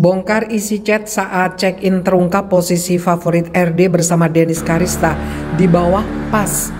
Bongkar isi chat saat check-in terungkap posisi favorit RD bersama Denis Karista di bawah pas.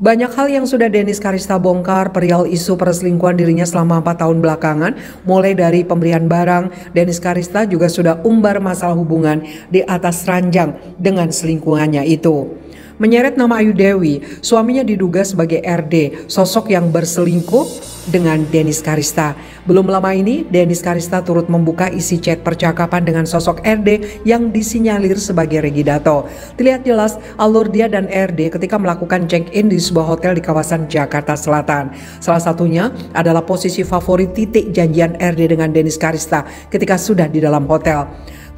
Banyak hal yang sudah Denis Karista bongkar perihal isu perselingkuhan dirinya selama 4 tahun belakangan, mulai dari pemberian barang, Denis Karista juga sudah umbar masalah hubungan di atas ranjang dengan selingkuhannya itu. Menyeret nama Ayu Dewi, suaminya diduga sebagai RD, sosok yang berselingkuh dengan Denis Karista. Belum lama ini, Denis Karista turut membuka isi chat percakapan dengan sosok RD yang disinyalir sebagai Regidato. Terlihat jelas alur dia dan RD ketika melakukan check-in di sebuah hotel di kawasan Jakarta Selatan. Salah satunya adalah posisi favorit titik janjian RD dengan Denis Karista ketika sudah di dalam hotel.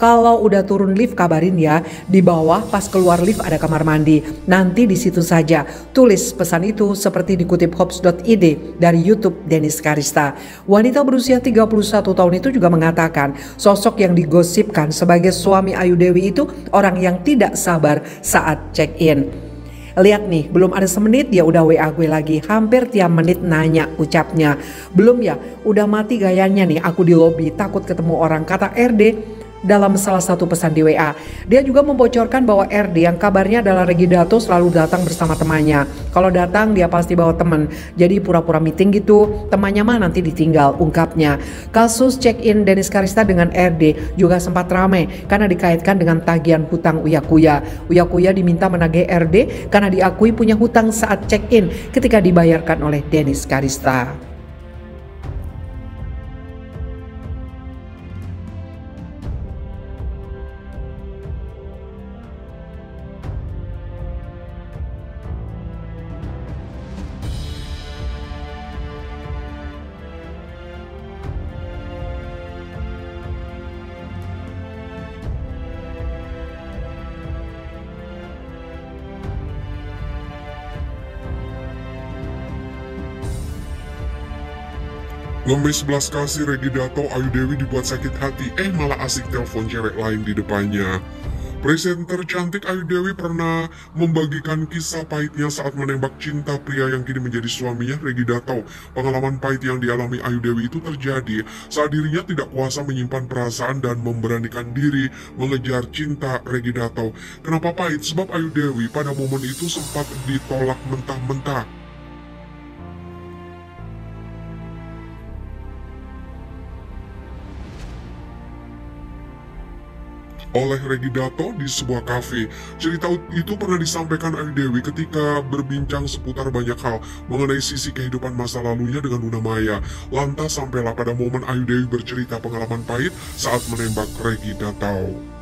Kalau udah turun lift kabarin ya. Di bawah pas keluar lift ada kamar mandi. Nanti di situ saja. Tulis pesan itu seperti dikutip hops.id dari YouTube Denis Karista. Wanita berusia 31 tahun itu juga mengatakan sosok yang digosipkan sebagai suami Ayu Dewi itu orang yang tidak sabar saat check-in. Lihat nih, belum ada semenit dia udah WA gue lagi. Hampir tiap menit nanya ucapnya. Belum ya, udah mati gayanya nih aku di lobi takut ketemu orang. Kata RD, dalam salah satu pesan di WA. Dia juga membocorkan bahwa RD yang kabarnya adalah Regidato selalu datang bersama temannya. Kalau datang dia pasti bawa teman. Jadi pura-pura meeting gitu, temannya mah nanti ditinggal ungkapnya. Kasus check-in Denis Karista dengan RD juga sempat ramai karena dikaitkan dengan tagihan hutang Uya Kuya. Uya Kuya diminta menagih RD karena diakui punya hutang saat check-in ketika dibayarkan oleh Denis Karista. Ngemis belas kasih Regidato Ayu Dewi dibuat sakit hati, eh malah asik telepon cewek lain di depannya. Presenter cantik Ayu Dewi pernah membagikan kisah pahitnya saat menembak cinta pria yang kini menjadi suaminya Regidato. Pengalaman pahit yang dialami Ayu Dewi itu terjadi saat dirinya tidak kuasa menyimpan perasaan dan memberanikan diri mengejar cinta Regidato. Kenapa pahit? Sebab Ayu Dewi pada momen itu sempat ditolak mentah-mentah oleh Regidato di sebuah kafe. Cerita itu pernah disampaikan Ayu Dewi ketika berbincang seputar banyak hal mengenai sisi kehidupan masa lalunya dengan Luna Maya. Lantas sampailah pada momen Ayu Dewi bercerita pengalaman pahit saat menembak Regidato.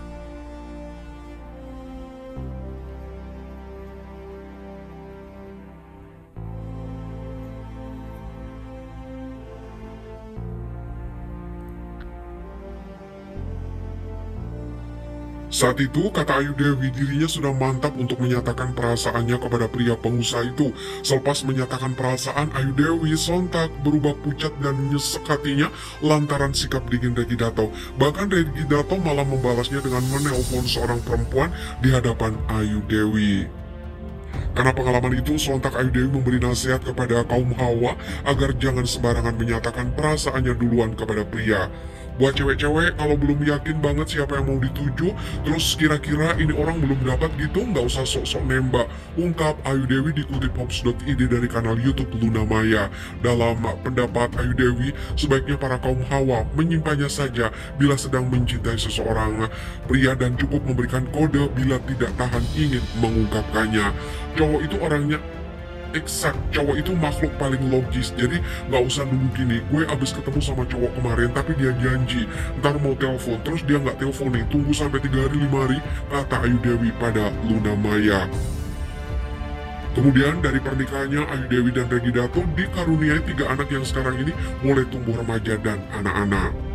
Saat itu, kata Ayu Dewi, dirinya sudah mantap untuk menyatakan perasaannya kepada pria pengusaha itu. Selepas menyatakan perasaan, Ayu Dewi sontak berubah pucat dan nyesek hatinya lantaran sikap dingin Regi Dato. Bahkan Regi Dato malah membalasnya dengan menelpon seorang perempuan di hadapan Ayu Dewi. Karena pengalaman itu, sontak Ayu Dewi memberi nasihat kepada kaum hawa agar jangan sembarangan menyatakan perasaannya duluan kepada pria. Buat cewek-cewek kalau belum yakin banget siapa yang mau dituju, terus kira-kira ini orang belum dapat gitu, nggak usah sok-sok nembak. Ungkap Ayu Dewi dikutip Pops.id dari kanal YouTube Luna Maya. Dalam pendapat Ayu Dewi, sebaiknya para kaum hawa menyimpannya saja bila sedang mencintai seseorang pria dan cukup memberikan kode bila tidak tahan ingin mengungkapkannya. Cowok itu orangnya eksak cowok itu makhluk paling logis. Jadi nggak usah dulu gini. Gue abis ketemu sama cowok kemarin tapi dia janji. Ntar mau telepon terus dia nggak telepon nih. Tunggu sampai tiga hari lima hari. Kata Ayu Dewi pada Luna Maya. Kemudian dari pernikahannya Ayu Dewi dan Regi Dato dikaruniai tiga anak yang sekarang ini mulai tumbuh remaja dan anak-anak.